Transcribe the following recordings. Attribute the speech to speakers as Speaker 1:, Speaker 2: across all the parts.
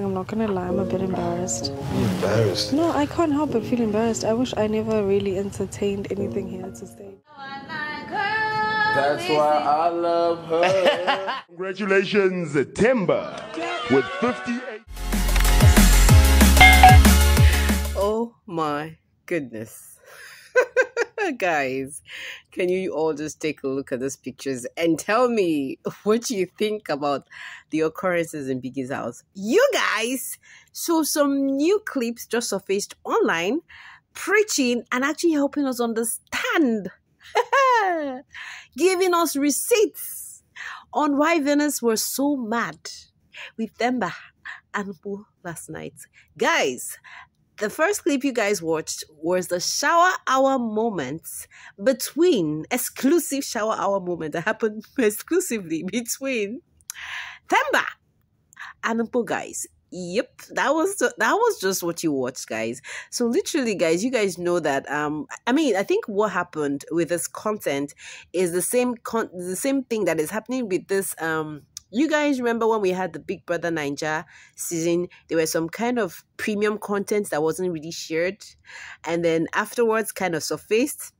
Speaker 1: embarrassing. I'm not gonna lie, I'm a bit embarrassed.
Speaker 2: You embarrassed?
Speaker 1: No, I can't help but feel embarrassed. I wish I never really entertained anything here to stay.
Speaker 2: That's why I love her.
Speaker 3: Congratulations, Themba, with 58.
Speaker 4: Oh my goodness. Guys, can you all just take a look at these pictures and tell me what you think about the occurrences in Biggie's house? You guys, so some new clips just surfaced online preaching and actually helping us understand, giving us receipts on why Venus were so mad with Themba and Boo last night. Guys, the first clip you guys watched was the shower hour moments between exclusive shower hour moment that happened exclusively between Themba and Mpho guys. Yep, that was that was just what you watched, guys. So literally, guys, you guys know that. Um, I mean, I think what happened with this content is the same con the same thing that is happening with this um you guys remember when we had the Big Brother Naija season? There was some kind of premium content that wasn't really shared, and then afterwards, kind of surfaced.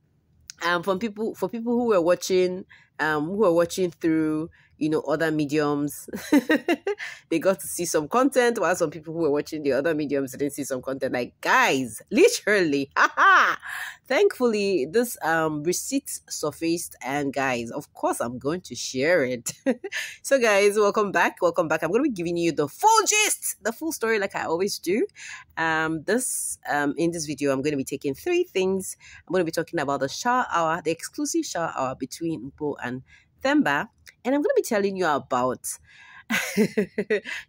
Speaker 4: Um, from people for people who were watching, um, who were watching through you know, other mediums. they got to see some content while some people who were watching the other mediums didn't see some content. Like, guys, literally. Thankfully, this um receipt surfaced, and guys, of course, I'm going to share it. so, guys, welcome back. Welcome back. I'm going to be giving you the full gist, the full story, like I always do. Um, this um in this video, I'm going to be taking three things. I'm going to be talking about the shower hour, the exclusive shower hour between Mpho and Themba, and I'm going to be telling you about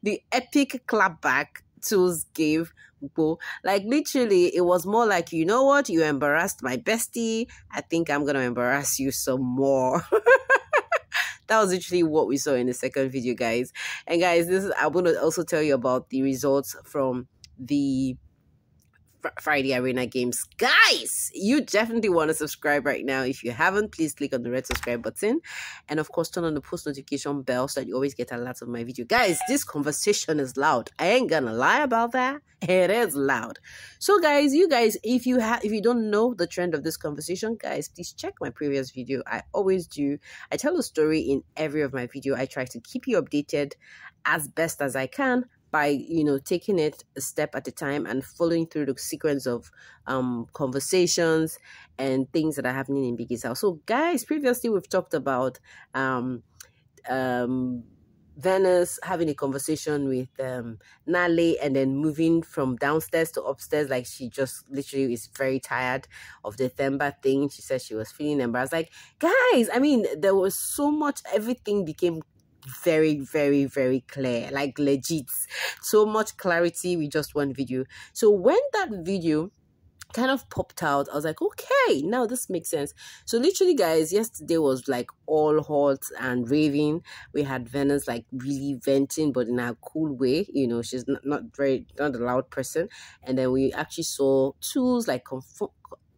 Speaker 4: the epic clapback Tulz gave Mpho. Like literally, it was more like, you know what, you embarrassed my bestie. I think I'm gonna embarrass you some more. that was literally what we saw in the second video, guys. And guys, this is I'm gonna also tell you about the results from the Friday Arena Games. Guys, you definitely want to subscribe right now. If you haven't, please click on the red subscribe button. And of course, turn on the post notification bell so that you always get alerts of my video. Guys, this conversation is loud. I ain't gonna lie about that. It is loud. So guys, you guys, if you have if you don't know the trend of this conversation, guys, please check my previous video. I always do. I tell a story in every of my video. I try to keep you updated as best as I can by you know taking it a step at a time and following through the sequence of um conversations and things that are happening in Biggie's house. So guys, previously we've talked about um um Venus having a conversation with um and then moving from downstairs to upstairs like she just literally is very tired of the Themba thing. She said she was feeling embarrassed. Like, guys, I mean, there was so much everything became very very very clear like legit. So much clarity with just one video. So when that video kind of popped out i was like okay now this makes sense. So literally guys yesterday was like all hot and raving. We had venus like really venting but in a cool way you know she's not, not very not a loud person. And then we actually saw Tulz like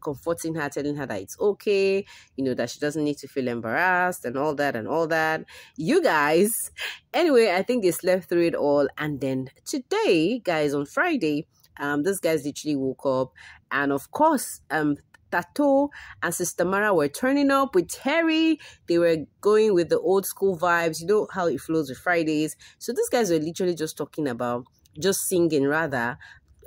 Speaker 4: comforting her, telling her that it's okay, you know, that she doesn't need to feel embarrassed and all that and all that. You guys, anyway, I think they slept through it all. And then today, guys, on Friday, um, this guys literally woke up, and of course, um, Tato and Sister Mara were turning up with Terry. They were going with the old school vibes. You know how it flows with Fridays. So these guys were literally just talking about, just singing rather,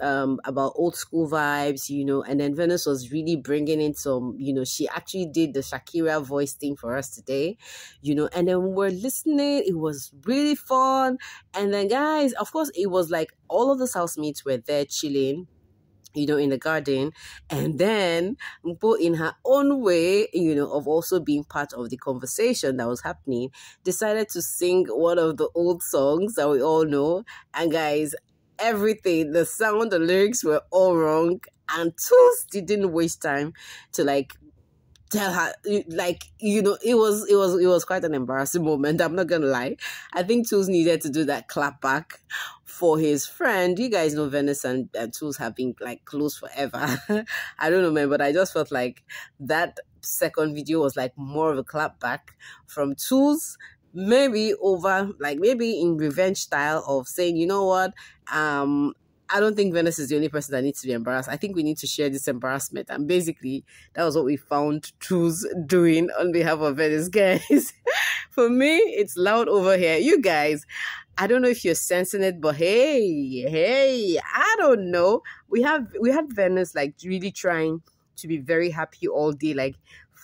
Speaker 4: um about old school vibes you know and then Venus was really bringing in some you know she actually did the Shakira voice thing for us today you know and then we were listening it was really fun and then guys of course it was like all of the housemates were there chilling you know, in the garden. And then Mpho, in her own way, you know, of also being part of the conversation that was happening, decided to sing one of the old songs that we all know. And guys, everything. The sound, the lyrics were all wrong. And Tulz didn't waste time to like tell her like you know it was it was it was quite an embarrassing moment i'm not gonna lie i think Tulz needed to do that clap back for his friend you guys know Venus and, and Tulz have been like close forever i don't know man but i just felt like that second video was like more of a clap back from Tulz maybe over like maybe in revenge style of saying, you know what, um, I don't think Venus is the only person that needs to be embarrassed. I think we need to share this embarrassment. And basically, that was what we found Truth doing on behalf of Venus, guys. For me, it's loud over here. You guys, I don't know if you're sensing it, but hey, hey, I don't know. We have we had Venus like really trying to be very happy all day, like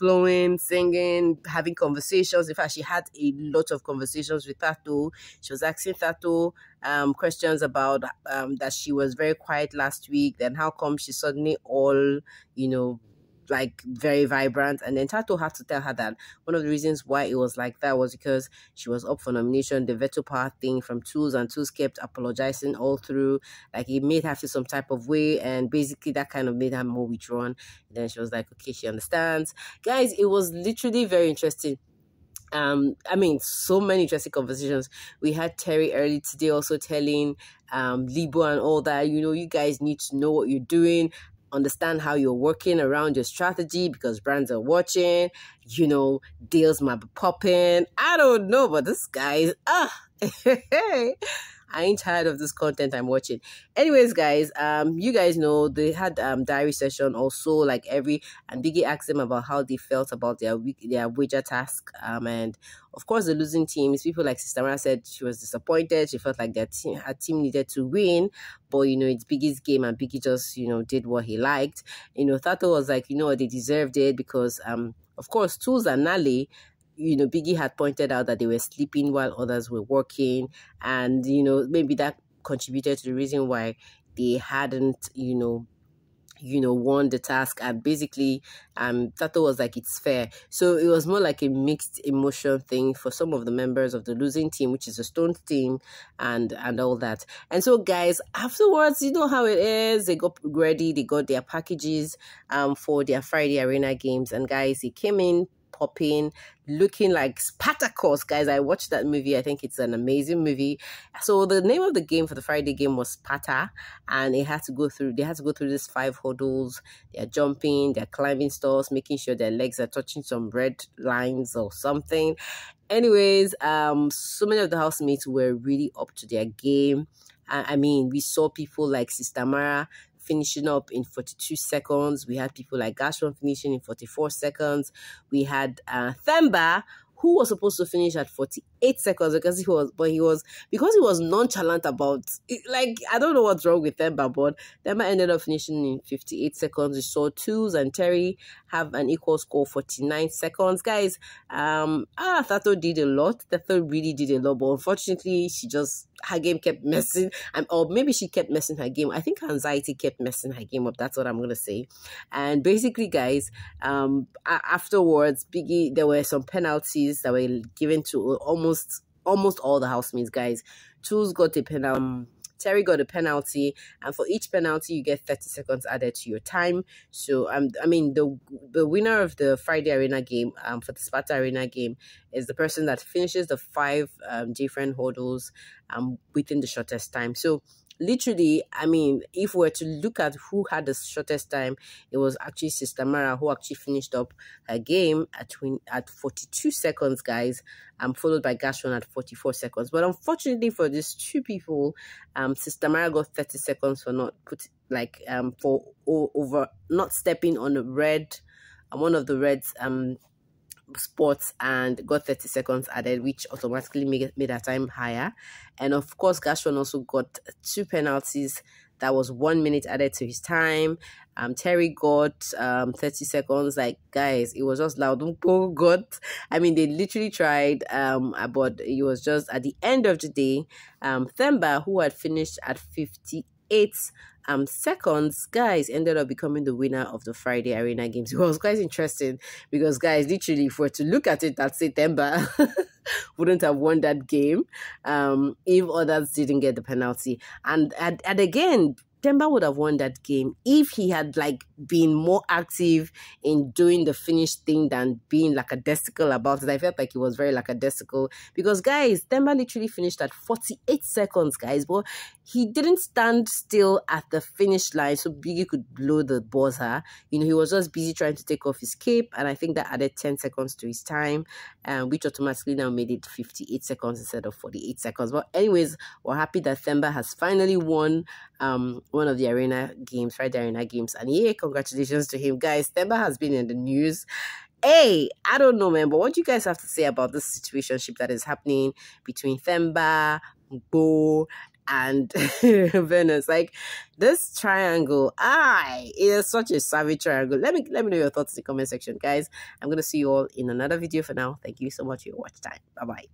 Speaker 4: flowing, singing, having conversations. In fact, she had a lot of conversations with Tato. She was asking Tato um, questions about um, that she was very quiet last week. Then how come she suddenly all, you know, like very vibrant. And then Tato had to tell her that one of the reasons why it was like that was because she was up for nomination, the veto power thing from Tulz and Tulz kept apologizing all through. Like it made her feel some type of way, and basically that kind of made her more withdrawn. And then she was like, okay, she understands. Guys, it was literally very interesting um i mean so many interesting conversations we had terry early today also telling um libo and all that you know you guys need to know what you're doing understand how you're working around your strategy because brands are watching, you know, deals might be popping. I don't know, but this guy's ah I ain't tired of this content I'm watching. Anyways, guys, um, you guys know they had um diary session also like every and Biggie asked them about how they felt about their week their wager task. Um, and of course the losing teams, people like Sister Mara said she was disappointed. She felt like their team her team needed to win, but you know it's Biggie's game and Biggie just you know did what he liked. You know, Tato was like, you know, they deserved it because um of course Tulz and Nale you know, Biggie had pointed out that they were sleeping while others were working, and you know, maybe that contributed to the reason why they hadn't, you know, you know, won the task. And basically, um, Tato was like, it's fair. So it was more like a mixed emotion thing for some of the members of the losing team, which is the Stones team, and and all that. And so, guys, afterwards, you know how it is. They got ready. They got their packages um for their Friday Arena games, and guys, they came in popping, looking like Spartacus. Guys, I watched that movie. I think it's an amazing movie. So the name of the game for the Friday game was Sparta, and it had to go through. They had to go through these five hurdles. They're jumping, they're climbing stairs, making sure their legs are touching some red lines or something. Anyways, um, so many of the housemates were really up to their game. I mean, we saw people like Sister Mara finishing up in 42 seconds. We had people like Gashwan finishing in 44 seconds. We had uh, Themba, who was supposed to finish at 48 seconds because he was, but he was, because he was nonchalant about, like, I don't know what's wrong with Themba, but Themba ended up finishing in 58 seconds. We saw Tulz and Terry have an equal score, 49 seconds. Guys, um, ah, Tato did a lot. Tato really did a lot, but unfortunately, she just, her game kept messing, um, or maybe she kept messing her game. I think anxiety kept messing her game up. That's what I'm gonna say. And basically, guys, um, afterwards, Biggie, there were some penalties that were given to almost almost all the housemates, guys. Tulz got a penalty. Um, Terry got a penalty, and for each penalty, you get 30 seconds added to your time. So, um, I mean, the the winner of the Friday Arena game, um, for the Sparta Arena game, is the person that finishes the five um different hurdles, um, within the shortest time. So, literally, I mean, if we were to look at who had the shortest time, it was actually Sister Mara who actually finished up her game at at 42 seconds, guys, um, followed by Gashwan at 44 seconds. But unfortunately for these two people, um, Sister Mara got 30 seconds for not put like um for over not stepping on a red, um, one of the reds um spots and got 30 seconds added, which automatically made, made our time higher. And of course, Gashwan also got two penalties. That was one minute added to his time. Um, Terry got um 30 seconds. Like guys, it was just loud. Oh God! I mean, they literally tried. Um, but it was just at the end of the day. Um, Themba, who had finished at 58 um seconds guys ended up becoming the winner of the friday arena games. It was quite interesting because guys literally if we're to look at it that september wouldn't have won that game um if others didn't get the penalty. And and, and again Themba would have won that game if he had like been more active in doing the finish thing than being lackadaisical about it. I felt like he was very lackadaisical because guys, Themba literally finished at 48 seconds, guys, but he didn't stand still at the finish line so Biggie could blow the buzzer. You know, he was just busy trying to take off his cape, and I think that added 10 seconds to his time, um, which automatically now made it 58 seconds instead of 48 seconds. But anyways, we're happy that Themba has finally won um one of the arena games, Friday Arena games. And yeah, congratulations to him, guys. Themba has been in the news. Hey, I don't know, man, but what do you guys have to say about this situationship that is happening between Themba, Bo, and Venus. Like this triangle, I it is such a savage triangle. Let me let me know your thoughts in the comment section, guys. I'm gonna see you all in another video for now. Thank you so much for your watch time. Bye bye.